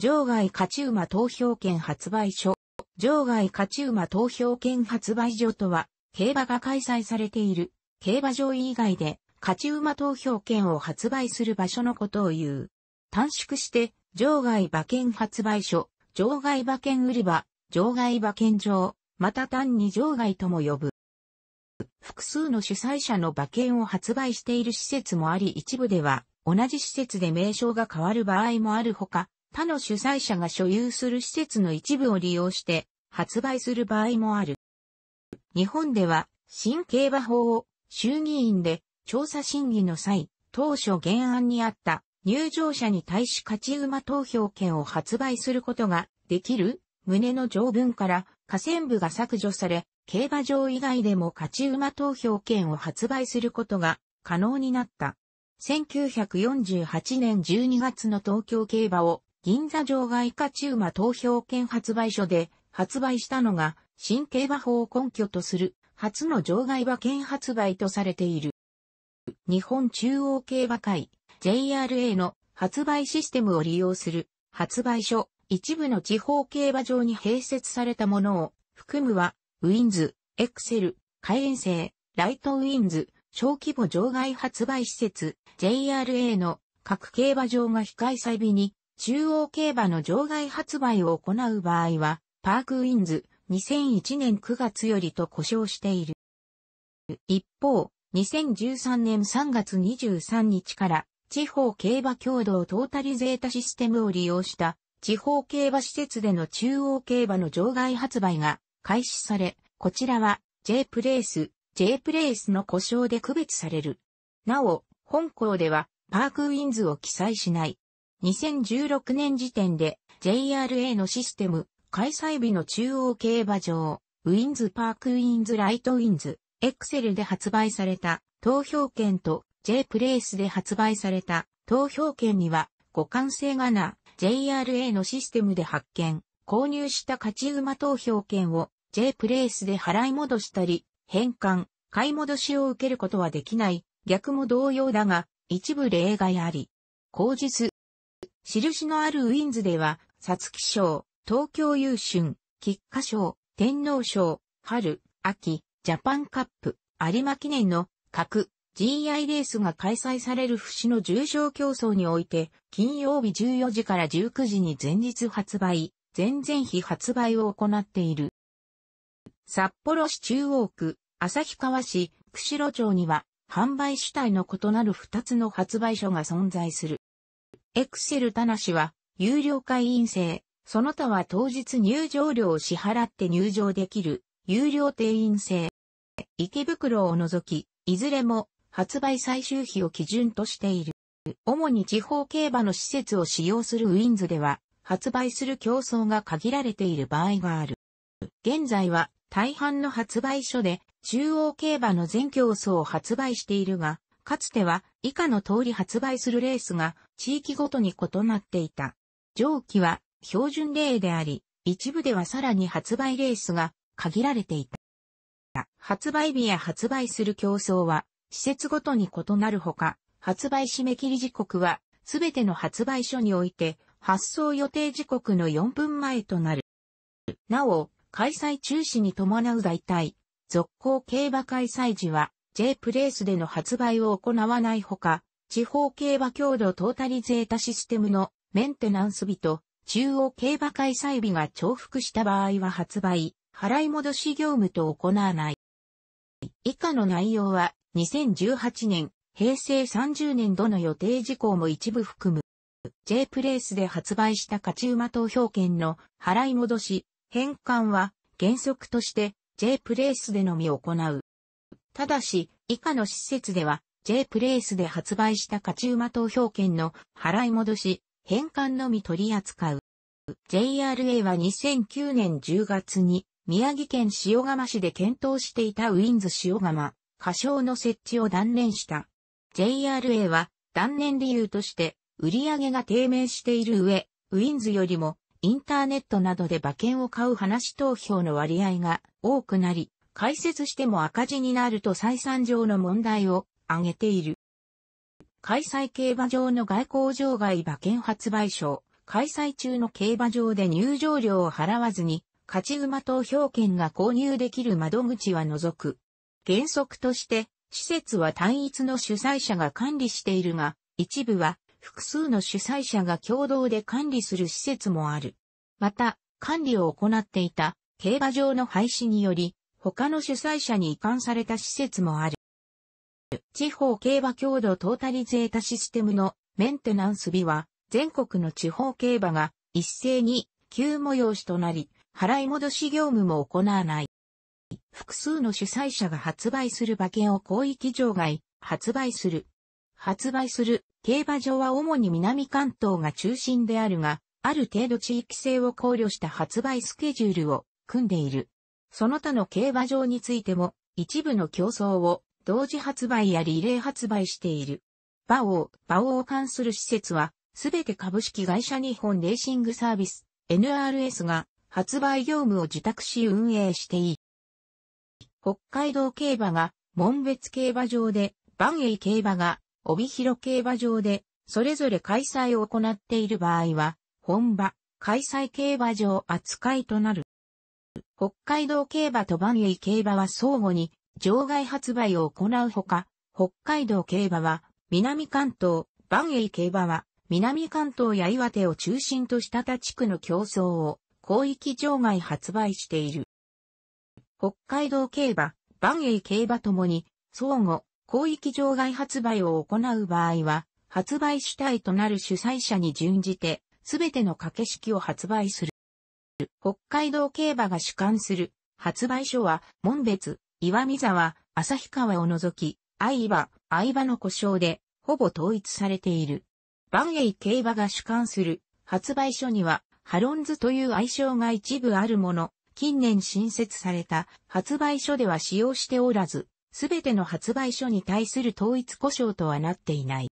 場外勝ち馬投票券発売所。場外勝ち馬投票券発売所とは、競馬が開催されている、競馬場以外で、勝ち馬投票券を発売する場所のことを言う。短縮して、場外馬券発売所、場外馬券売り場、場外馬券場、また単に場外とも呼ぶ。複数の主催者の馬券を発売している施設もあり一部では同じ施設で名称が変わる場合もあるほか、他の主催者が所有する施設の一部を利用して発売する場合もある。日本では新競馬法を衆議院で調査審議の際、当初原案にあった入場者に対し勝ち馬投票権を発売することができる旨の条文から下線部が削除され、競馬場以外でも勝ち馬投票権を発売することが可能になった。1948年12月の東京競馬を銀座場外勝ち馬投票権発売所で発売したのが新競馬法を根拠とする初の場外馬券発売とされている。日本中央競馬会 JRA の発売システムを利用する発売所一部の地方競馬場に併設されたものを含むはウィンズ、エクセル、会員制、ライトウィンズ、小規模場外発売施設 JRA の各競馬場が非開催日に中央競馬の場外発売を行う場合はパークウィンズ2001年9月よりと呼称している。一方、2013年3月23日から地方競馬共同トータリゼータシステムを利用した地方競馬施設での中央競馬の場外発売が開始され、こちらは J プレイス、J プレイスの故障で区別される。なお、本項ではパークウィンズを記載しない。2016年時点で JRA のシステム開催日の中央競馬場、ウィンズパークウィンズライトウィンズ、エクセルで発売された投票券と J プレイスで発売された投票券には互換性がな JRA のシステムで発見、購入した勝ち馬投票券を J プレイスで払い戻したり、返還、買い戻しを受けることはできない、逆も同様だが、一部例外あり。口実。印のあるウィンズでは、皐月賞、東京優春、菊花賞、天皇賞、春、秋、ジャパンカップ、有馬記念の各 GI レースが開催される節の重賞競争において、金曜日14時から19時に前日発売、前々日発売を行っている。札幌市中央区、旭川市、釧路町には、販売主体の異なる2つの発売所が存在する。エクセルタナシは、有料会員制、その他は当日入場料を支払って入場できる、有料定員制。池袋を除き、いずれも発売最終日を基準としている。主に地方競馬の施設を使用するウィンズでは、発売する競争が限られている場合がある。現在は大半の発売所で中央競馬の全競争を発売しているが、かつては以下の通り発売するレースが地域ごとに異なっていた。上記は標準例であり、一部ではさらに発売レースが限られていた。発売日や発売する競争は、施設ごとに異なるほか、発売締め切り時刻は、すべての発売所において、発送予定時刻の4分前となる。なお、開催中止に伴う代替、続行競馬開催時は、J プレイスでの発売を行わないほか、地方競馬強度トータリゼータシステムのメンテナンス日と中央競馬開催日が重複した場合は発売、払い戻し業務と行わない。以下の内容は2018年、平成30年度の予定事項も一部含む。J プレイスで発売した勝ち馬投票券の払い戻し、返還は原則として J プレイスでのみ行う。ただし、以下の施設では J プレイスで発売した勝ち馬投票券の払い戻し、返還のみ取り扱う。JRA は2009年10月に宮城県塩釜市で検討していたウィンズ塩釜、仮称の設置を断念した。JRA は断念理由として売上が低迷している上、ウィンズよりもインターネットなどで馬券を買う話投票の割合が多くなり、解説しても赤字になると採算上の問題を挙げている。開催競馬場の外交場外馬券発売所、開催中の競馬場で入場料を払わずに、勝ち馬投票券が購入できる窓口は除く。原則として、施設は単一の主催者が管理しているが、一部は複数の主催者が共同で管理する施設もある。また、管理を行っていた競馬場の廃止により、他の主催者に移管された施設もある。地方競馬強度トータリゼータシステムのメンテナンス日は、全国の地方競馬が一斉に急催しとなり、払い戻し業務も行わない。複数の主催者が発売する馬券を広域場外、発売する。発売する競馬場は主に南関東が中心であるが、ある程度地域性を考慮した発売スケジュールを組んでいる。その他の競馬場についても、一部の競争を同時発売やリレー発売している。馬王、馬王を関する施設は、すべて株式会社日本レーシングサービス、NRS が発売業務を受託し運営している。北海道競馬が門別競馬場で、万栄競馬が帯広競馬場で、それぞれ開催を行っている場合は、本場、開催競馬場扱いとなる。北海道競馬と万栄競馬は相互に場外発売を行うほか、北海道競馬は南関東、万栄競馬は南関東や岩手を中心とした他地区の競争を広域場外発売している。北海道競馬、万栄競馬ともに、相互、広域場外発売を行う場合は、発売主体となる主催者に準じて、すべての掛け式を発売する。北海道競馬が主管する発売所は、門別、岩見沢、旭川を除き、相場、相場の故障で、ほぼ統一されている。万栄競馬が主管する発売所には、ハロンズという愛称が一部あるもの、近年新設された発売所では使用しておらず、すべての発売所に対する統一故障とはなっていない。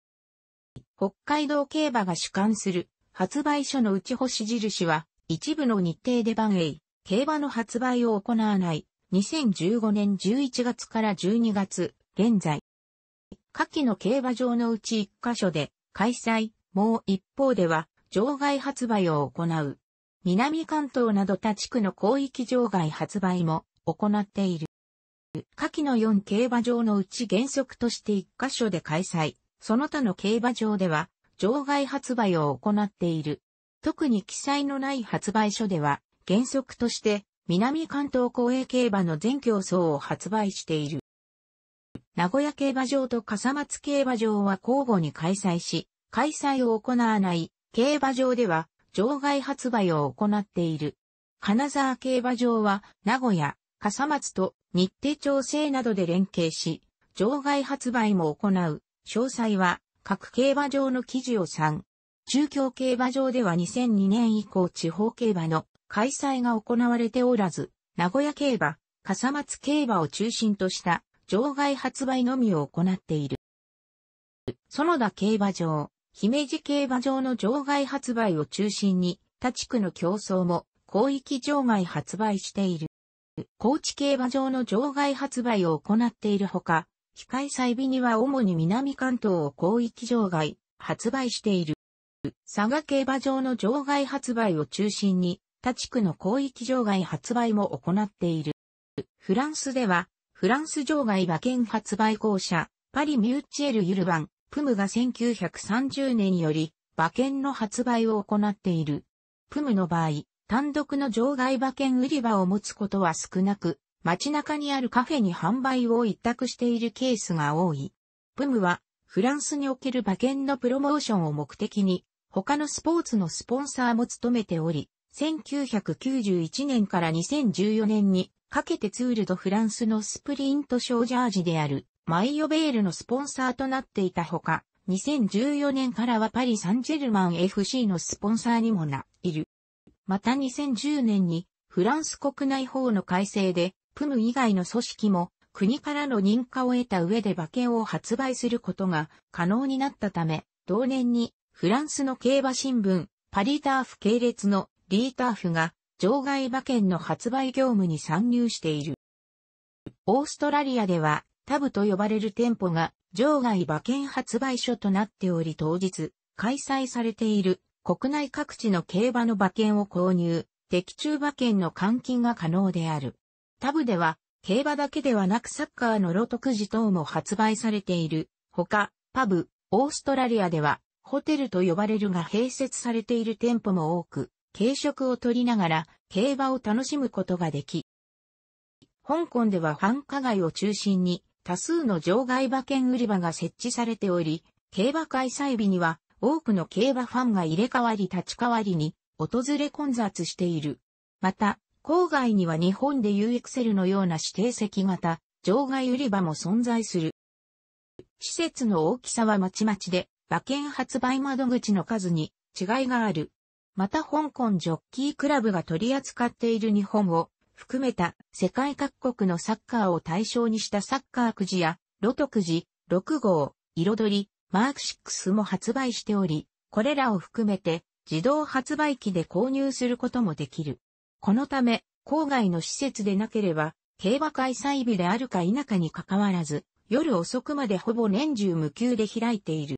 北海道競馬が主管する発売所の内星印は、一部の日程で番営、競馬の発売を行わない、2015年11月から12月、現在。下記の競馬場のうち1カ所で開催、もう一方では場外発売を行う。南関東など他地区の広域場外発売も行っている。下記の4競馬場のうち原則として1カ所で開催、その他の競馬場では場外発売を行っている。特に記載のない発売所では原則として南関東公営競馬の全競争を発売している。名古屋競馬場と笠松競馬場は交互に開催し、開催を行わない競馬場では場外発売を行っている。金沢競馬場は名古屋、笠松と日程調整などで連携し、場外発売も行う。詳細は各競馬場の記事を3。中京競馬場では2002年以降地方競馬の開催が行われておらず、名古屋競馬、笠松競馬を中心とした場外発売のみを行っている。園田競馬場、姫路競馬場の場外発売を中心に、他地区の競争も広域場外発売している。高知競馬場の場外発売を行っているほか、非開催日には主に南関東を広域場外発売している。佐賀競馬場の場外発売を中心に、他地区の広域場外発売も行っている。フランスでは、フランス場外馬券発売公社、パリミューチエルユルバン、プムが1930年より馬券の発売を行っている。プムの場合、単独の場外馬券売り場を持つことは少なく、街中にあるカフェに販売を一択しているケースが多い。プムは、フランスにおける馬券のプロモーションを目的に、他のスポーツのスポンサーも務めており、1991年から2014年にかけてツールドフランスのスプリントショージャージであるマイオベールのスポンサーとなっていたほか、2014年からはパリ・サンジェルマン FC のスポンサーにもな、いる。また2010年にフランス国内法の改正で、プム以外の組織も国からの認可を得た上で馬券を発売することが可能になったため、同年にフランスの競馬新聞、パリターフ系列のリーターフが場外馬券の発売業務に参入している。オーストラリアではタブと呼ばれる店舗が場外馬券発売所となっており当日開催されている国内各地の競馬の馬券を購入、的中馬券の換金が可能である。タブでは、競馬だけではなくサッカーのロトくじ等も発売されている。ほか、パブ、オーストラリアでは、ホテルと呼ばれるが併設されている店舗も多く、軽食を取りながら、競馬を楽しむことができ、香港では繁華街を中心に多数の場外馬券売り場が設置されており、競馬開催日には多くの競馬ファンが入れ替わり立ち替わりに訪れ混雑している。また、郊外には日本で UXL のような指定席型、場外売り場も存在する。施設の大きさはまちまちで、馬券発売窓口の数に違いがある。また香港ジョッキークラブが取り扱っている日本を含めた世界各国のサッカーを対象にしたサッカーくじやロトくじ、6号、彩り、マーク6も発売しており、これらを含めて自動発売機で購入することもできる。このため、郊外の施設でなければ、競馬開催日であるか否かに関わらず、夜遅くまでほぼ年中無休で開いている。